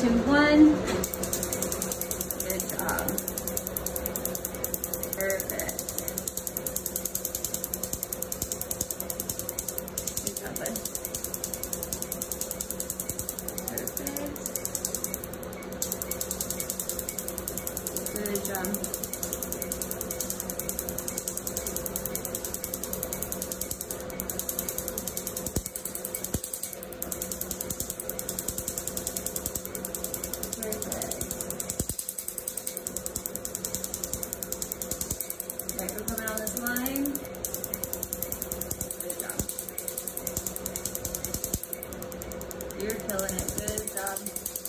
to one. Good job. Perfect. Good job, bud. Perfect. Good job. coming on this line. Good job. You're killing it. Good job.